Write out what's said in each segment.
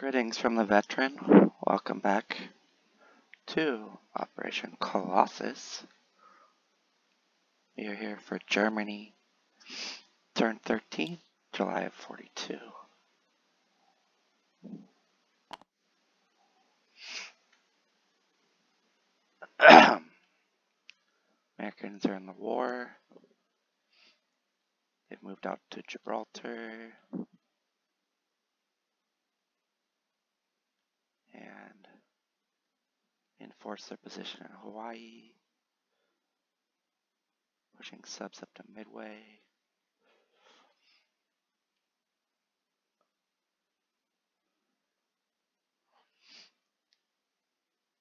Greetings from the veteran. Welcome back to Operation Colossus. We are here for Germany, turn 13, July of 42. Americans are in the war. They've moved out to Gibraltar. And enforce their position in Hawaii. Pushing subs up to Midway.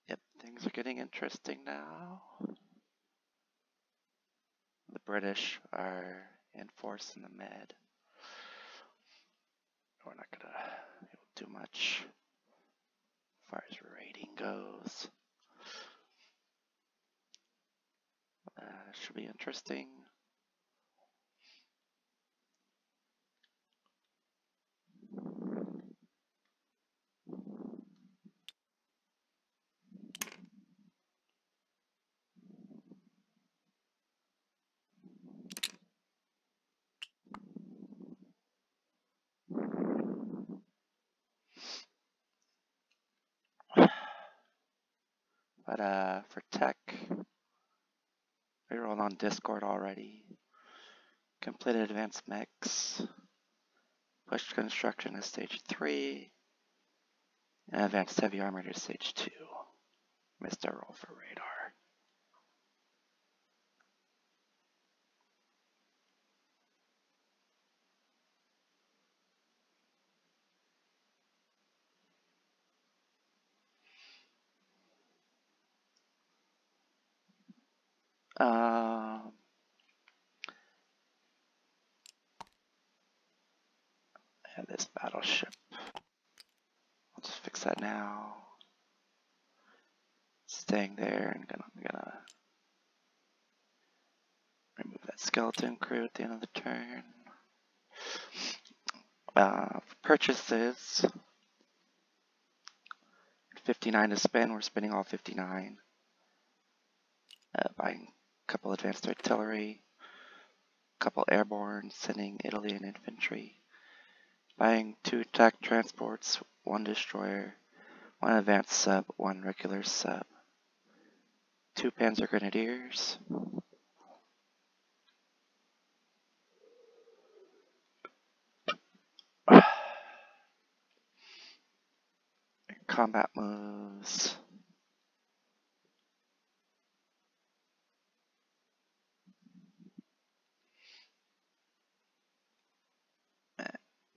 Yep, things are getting interesting now. The British are in force in the Med. We're not gonna do much far as rating goes. Uh, should be interesting. But uh, for tech, we rolled on Discord already. Completed advanced mechs. Pushed construction to stage 3. And advanced heavy armor to stage 2. Missed our roll for radar. Um, and battleship. I'll just fix that now. Staying there and gonna, I'm gonna remove that skeleton crew at the end of the turn. Uh, purchases. 59 to spend, we're spending all 59. Uh, buying couple advanced artillery, a couple airborne, sending Italy infantry, buying two attack transports, one destroyer, one advanced sub, one regular sub, two panzer grenadiers, combat moves.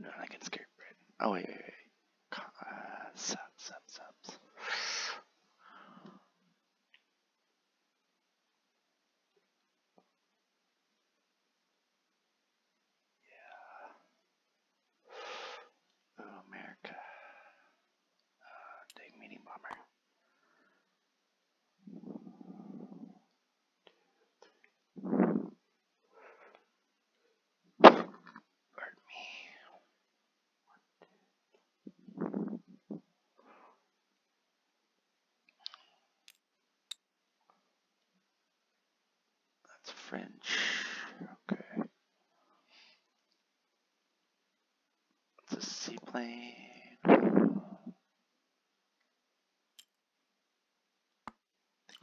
No, I can scare Oh wait, wait. Co- Uh, subs, subs, subs. Yeah. Oh, America. Uh, dang meeting bomber. Pardon me. That's French. Okay. It's a seaplane.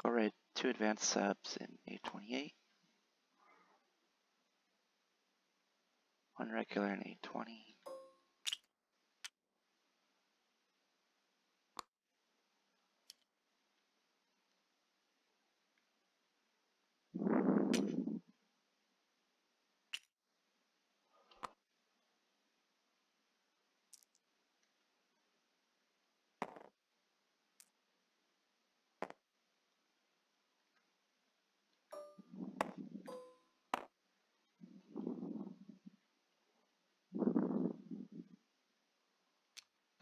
Go raid two advanced subs in A28. One regular in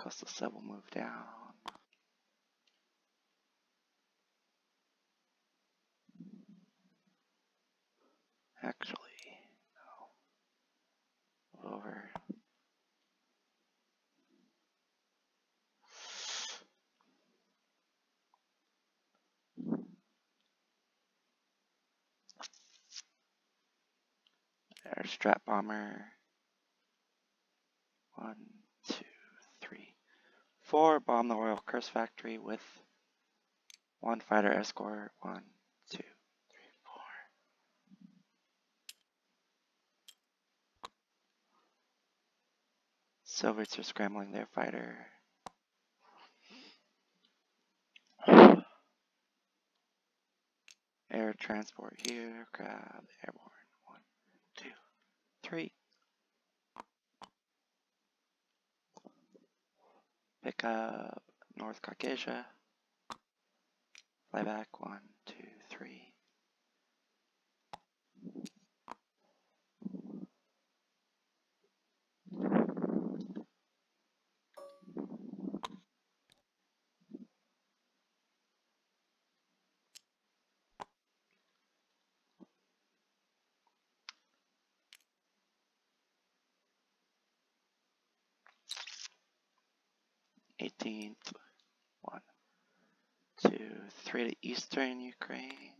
A20. Coastal sub will move down. Actually, no. Move over. Air strat bomber. One, two, three, four. Bomb the Royal Curse Factory with one fighter escort. One, two, three, four. Soviets are scrambling their fighter. Air transport here, grab airborne. One, two, three. Pick up North Caucasia. Fly back, one, two, three. Eighteenth, two, three to eastern Ukraine.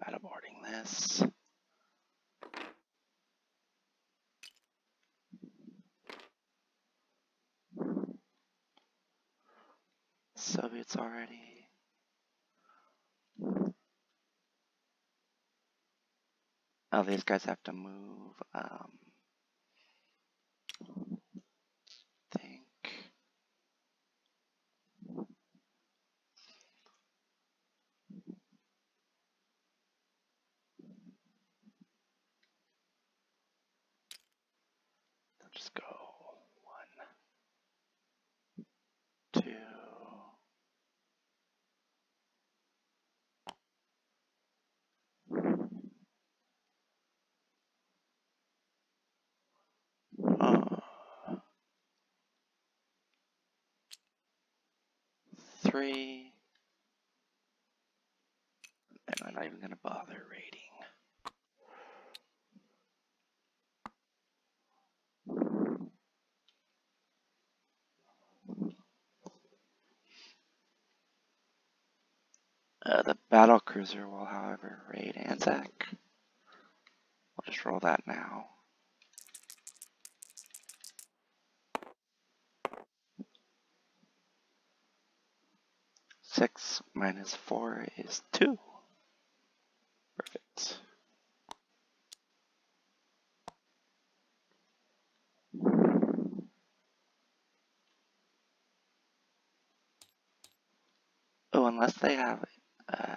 Battle boarding this. Soviets already. Oh, these guys have to move. Um, think. They'll just go one, two. Uh, three. And I'm not even going to bother rating. Uh, the battle cruiser will, however, raid Anzac. We'll just roll that now. Six minus four is two. Perfect. Oh, unless they have, uh,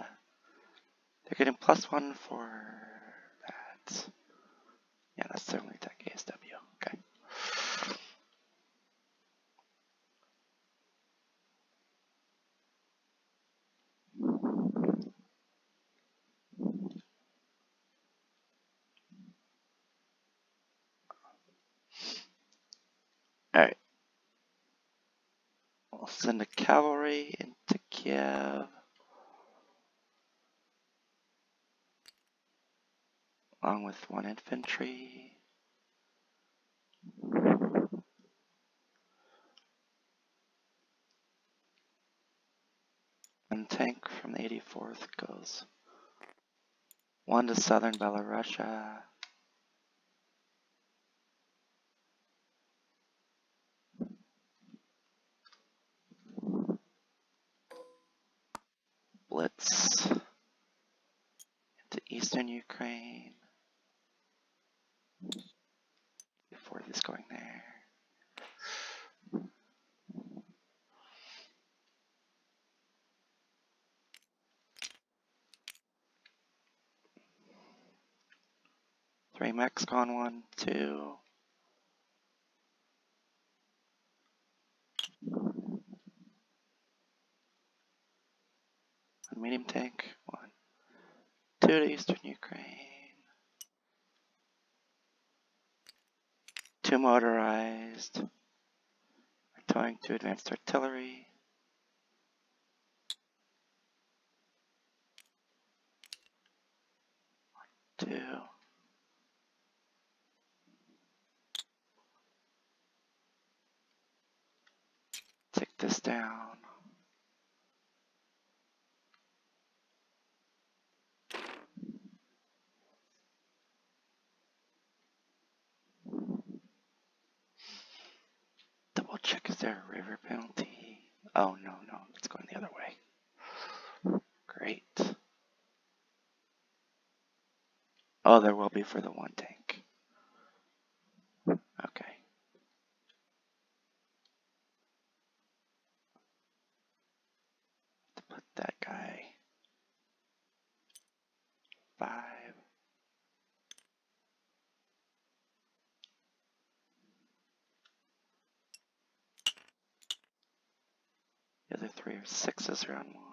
they're getting plus one for that. Yeah, that's certainly tech ASW. Okay. Alright. We'll send a into Kiev. Along with one infantry. One tank from the 84th goes one to southern Belarusia. Blitz into eastern Ukraine. Before this going there. Three gone, one, two. One medium tank, one, two to eastern Ukraine. Two motorized. We're towing to advanced artillery. Two. Take this down. Check, is there a river penalty? Oh, no, no, it's going the other way. Great. Oh, there will be for the one tank. Okay. Put that guy. Five. Three are sixes round one.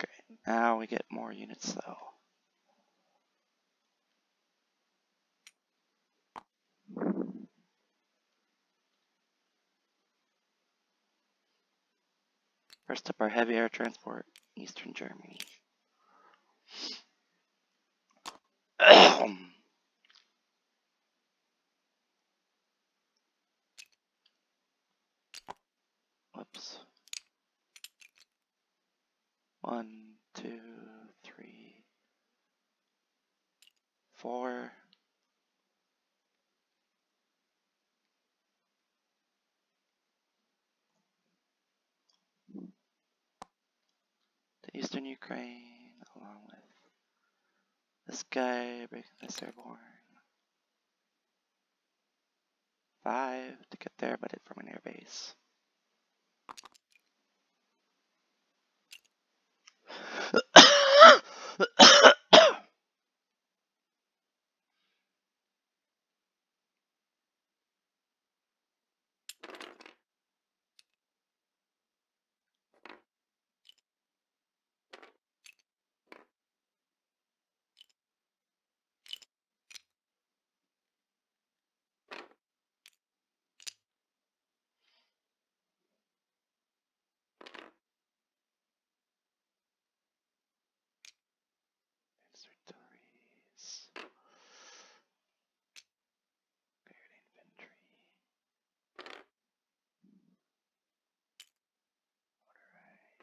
Okay, now we get more units though. First up, our heavy air transport, Eastern Germany. Whoops. One, two, three, four. To eastern Ukraine, along with this guy breaking this airborne. Five to get there, but it from an airbase.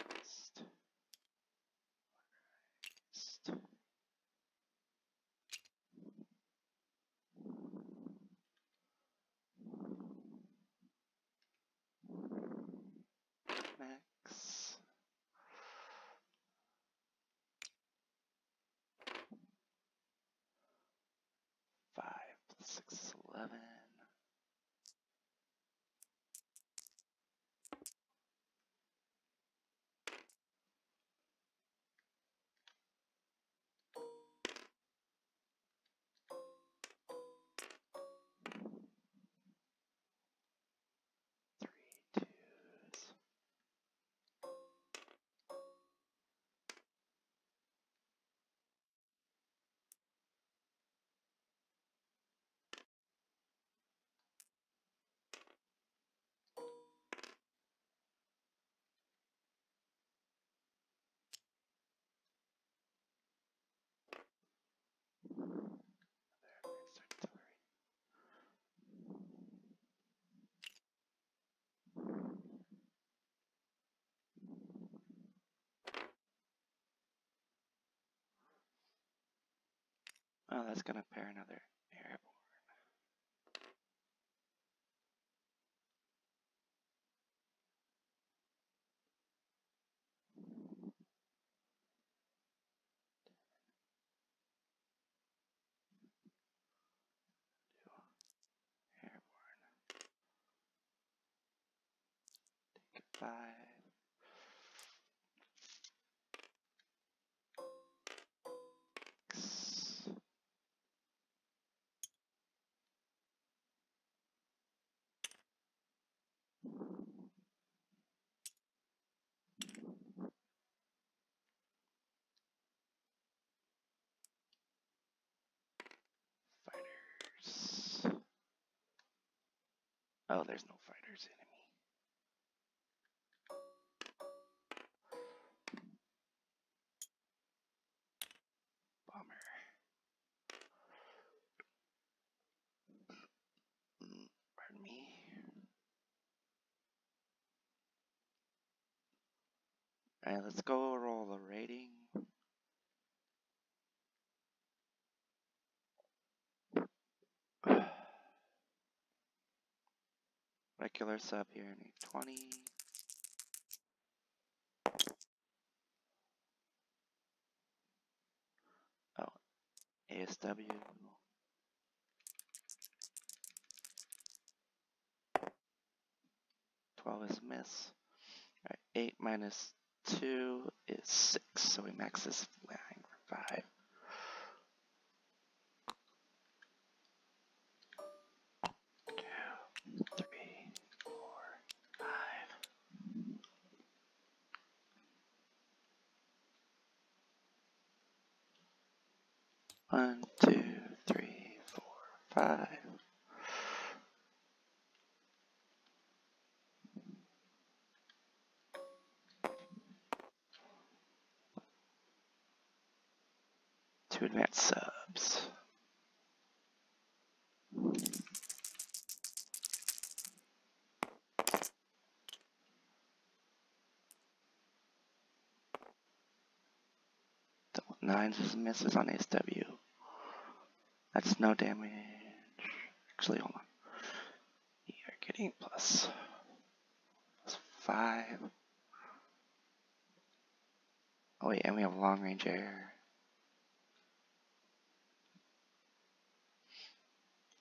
Motorized. Motorized. Max. Five six eleven. Oh, that's gonna pair another airborne. Airborne. Take five. Oh, there's no fighters enemy. Bomber. Mm, Pardon me. Alright, let's go roll the rating. Regular sub here, need 20. Oh, ASW. Twelve is miss. Alright, eight minus two is six, so we max this line for five. One, two, three, four, five. To advance. Uh, 9 misses on SW. That's no damage. Actually, hold on. You are getting plus, plus 5. Oh wait, and we have long range air.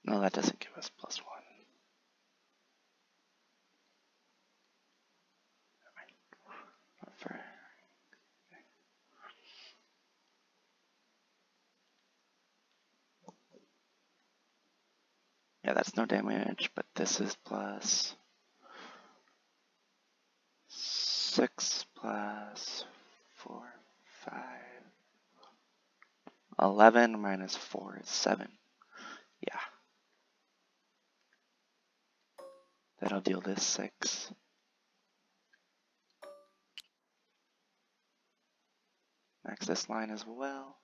No, that doesn't give us plus 1. Yeah, that's no damage, but this is plus six plus four, five. Eleven minus four is seven. Yeah. That'll deal this six. Max this line as well.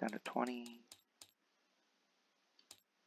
Down to 20.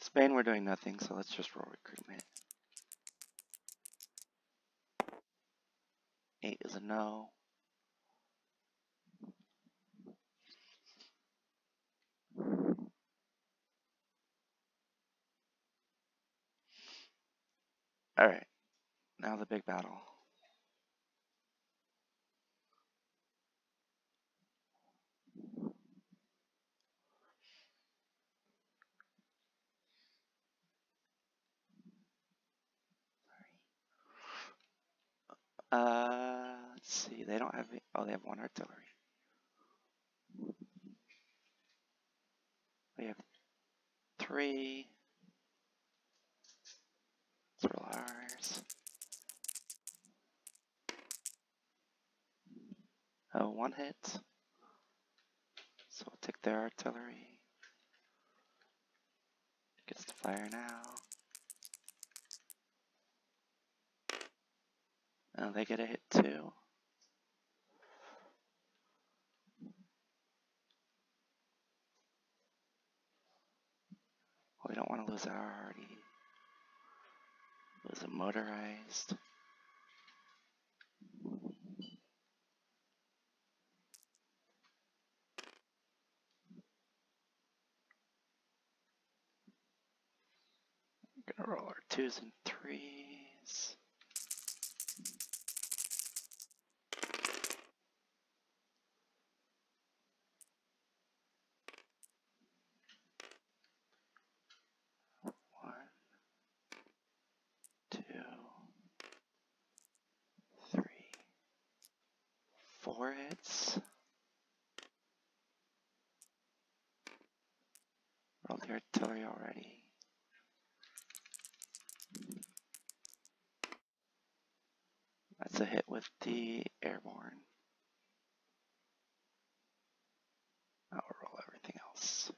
in Spain we're doing nothing, so let's just roll recruitment. Eight is a no. Alright, now the big battle. Uh, let's see, they don't have, oh, they have one artillery. We have three. Let's. Oh, one hit. So we'll take their artillery. Gets to fire now. Oh, they get a hit too. We don't want to lose our hardy. Lose a motorized. We're Gonna roll our twos and threes. One, two, three, four hits. Rolled the artillery already. That's a hit with the airborne. We'll roll everything else.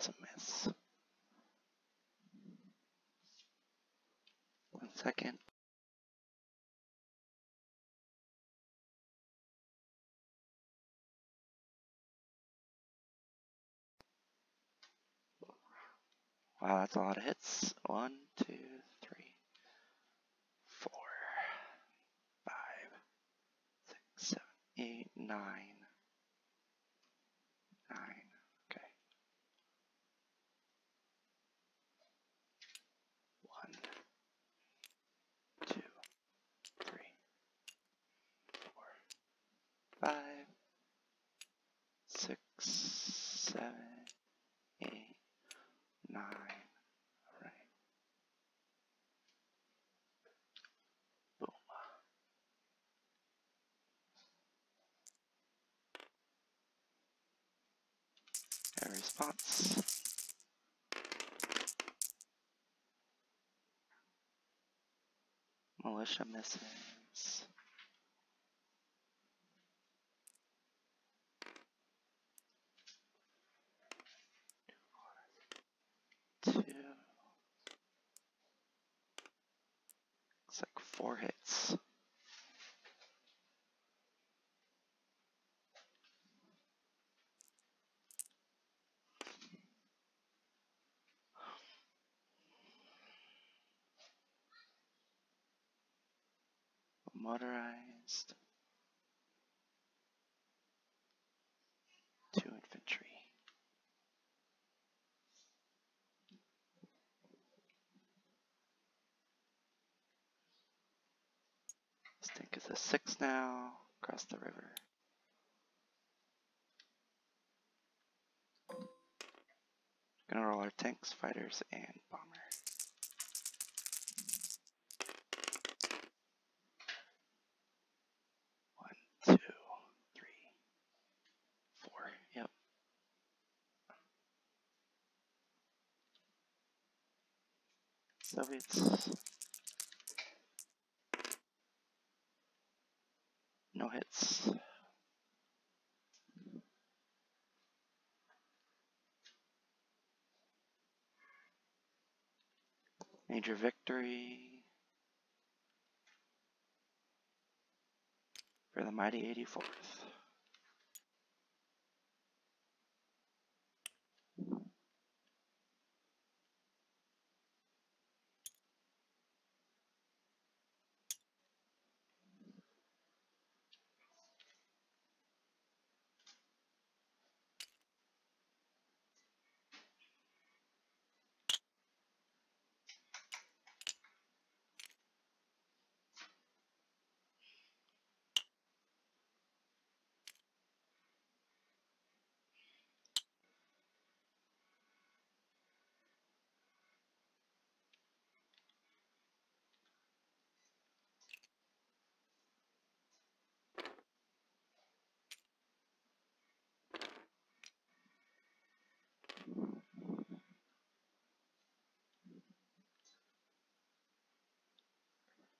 is a miss. One second. Wow, that's a lot of hits. One, two, three, four, five, six, seven, eight, nine. Nine. Okay. One, two, three, four, five, six, seven, eight, nine. All right. Boom. A response. Militia misses. Two. Looks like four hits. Motorized. Two infantry. This tank is a six now. Across the river. Gonna roll our tanks, fighters, and bomber. One, two, three, four. Yep. No hits. Major victory for the mighty 84th.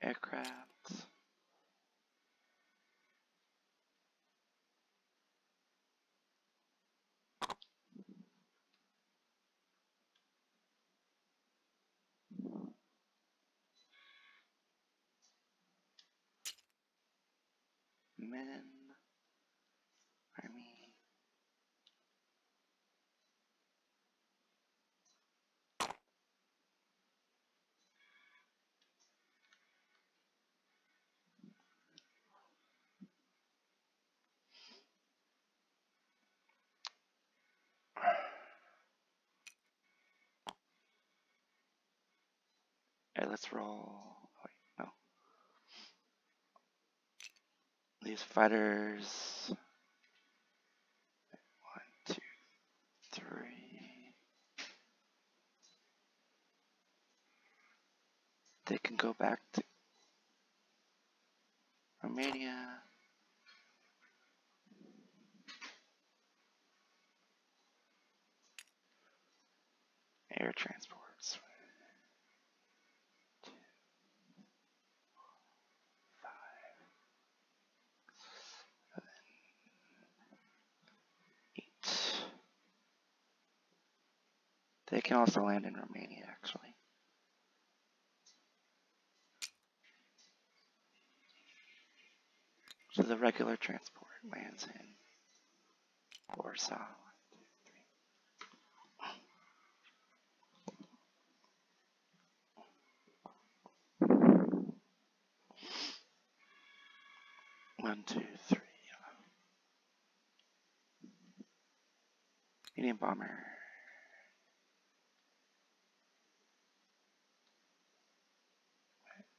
Aircraft. Men. Let's roll. Oh, wait, no. These fighters. One, two, three. They can go back to Romania. Air transports. Two, five, seven, eight. They can also land in Romania, actually. So the regular transport lands in Warsaw. One, two, three. Medium bomber.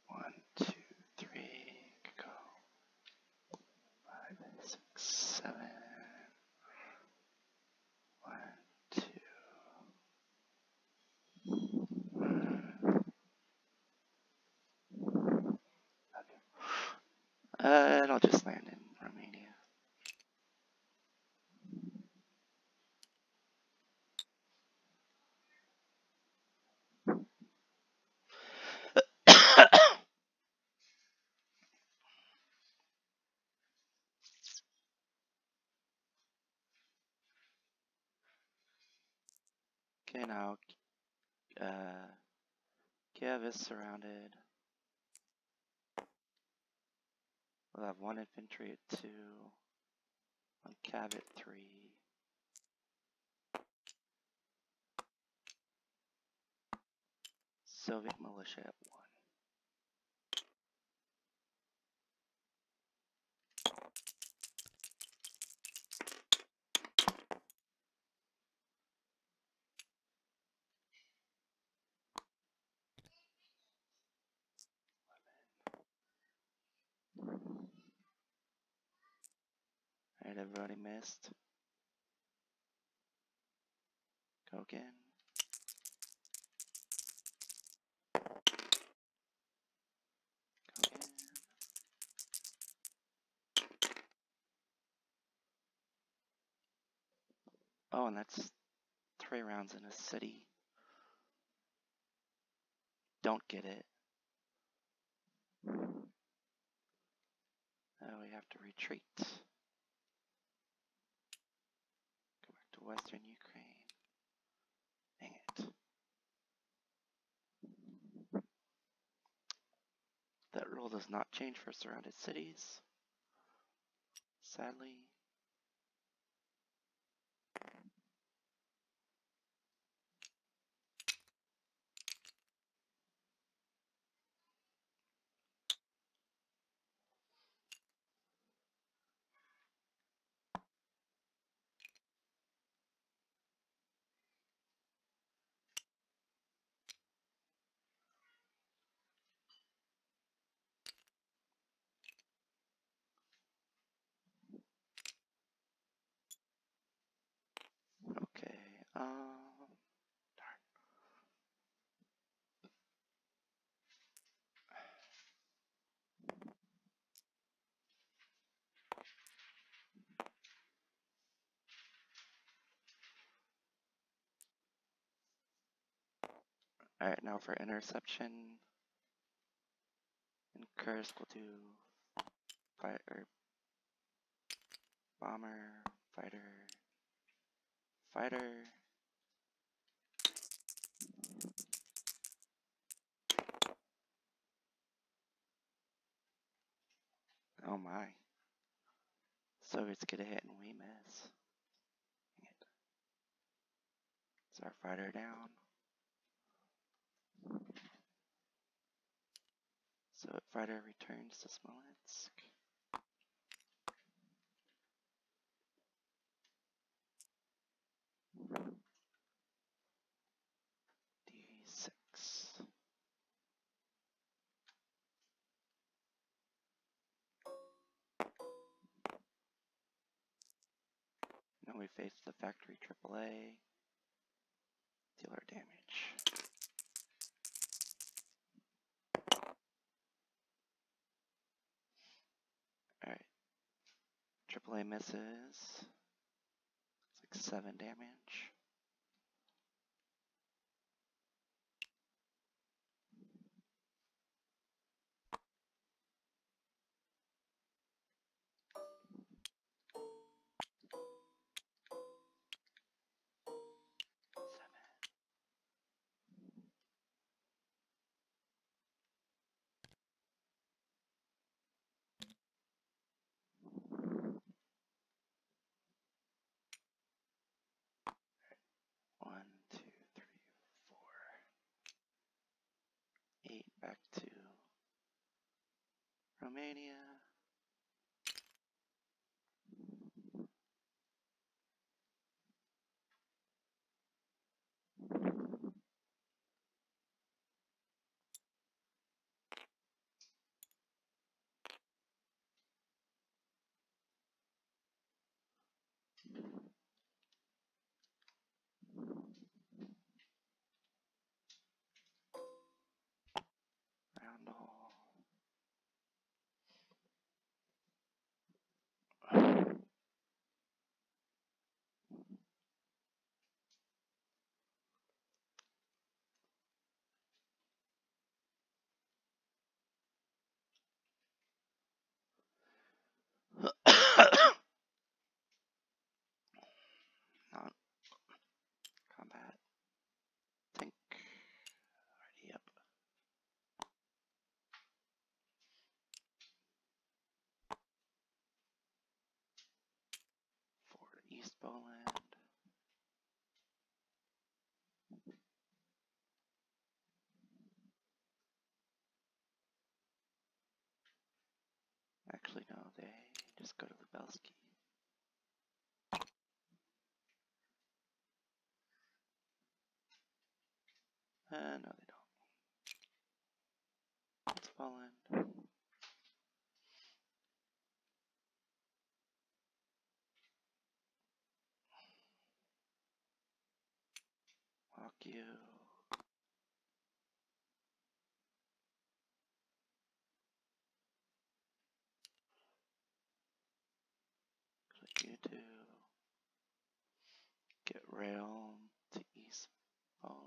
One, two, three. Could go. Five, six, seven. One, two. Uh, it'll just land in Romania. Okay, now uh, Kiev is surrounded. We'll have one infantry at two, one cav at three. Soviet militia at one. Alright, everybody Go again. Oh, and that's three rounds in a city. Don't get it. Now we have to retreat. Go back to Western Ukraine. Dang it. That rule does not change for surrounded cities. Sadly. All right, now for interception. And Kursk, we'll do or bomber, fighter, fighter. Oh my. Soviets get a hit and we miss. Dang it. Is our fighter down? Soviet fighter returns to Smolensk. D6. Now we face the factory AAA. Deal our damage. Alright. AAA misses. It's like 7 damage. back to Romania. Poland. Actually, no, they just go to Lubelski. Uh, no, they don't. It's Poland. You. Click you to get rail to East Poland.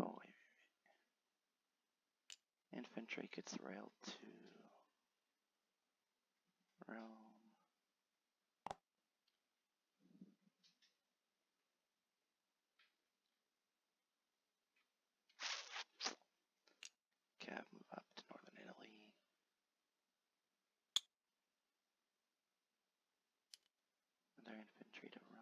Oh, wait, wait. Infantry gets rail to Rome. Cav move up to northern Italy. Another infantry to Rome.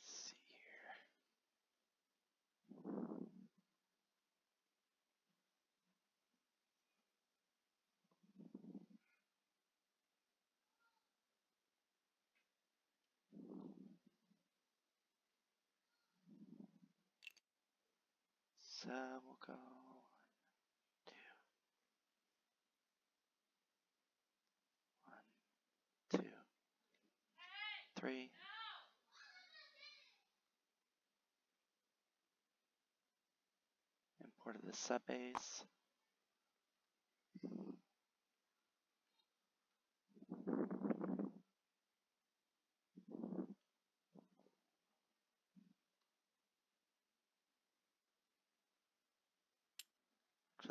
Let's see here. So we'll go one, two, one, two, three. Imported the sub base.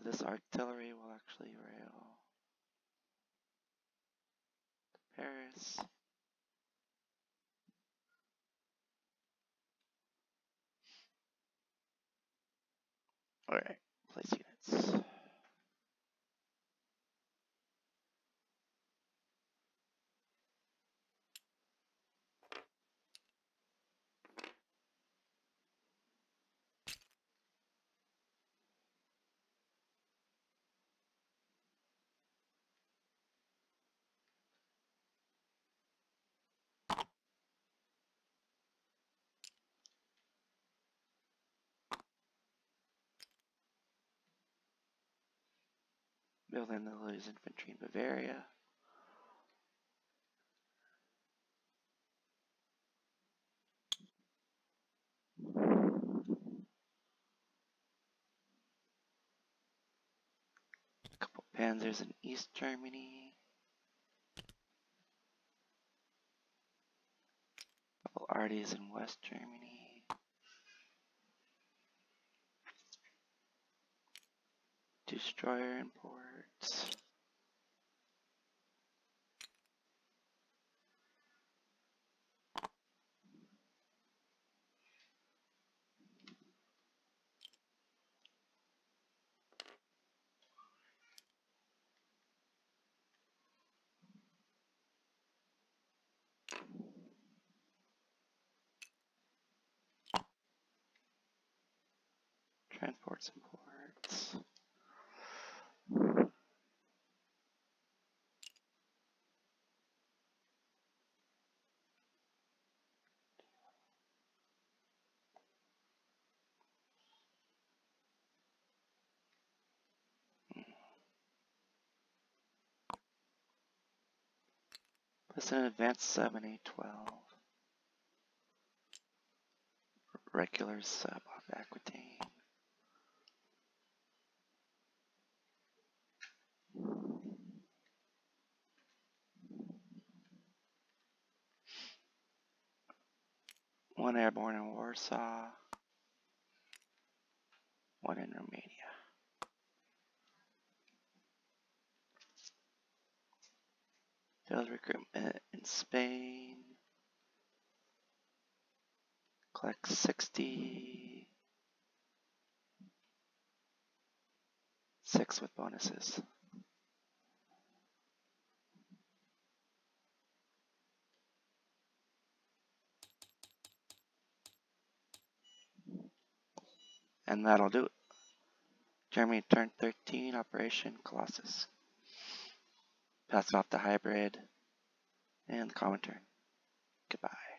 This artillery will actually rail Paris. Alright, place units. Building the Lose infantry in Bavaria. A couple panzers in East Germany. A couple arties in West Germany. Destroyer imports transports and ports. Listen an advanced 7, 8, 12. Regular sub of Aquitaine. One airborne in Warsaw. One in Romania. Field recruitment in Spain. Collect 60. Six with bonuses. And that'll do it. Germany turn 13, Operation Colossus. Pass off the hybrid and the common turn. Goodbye.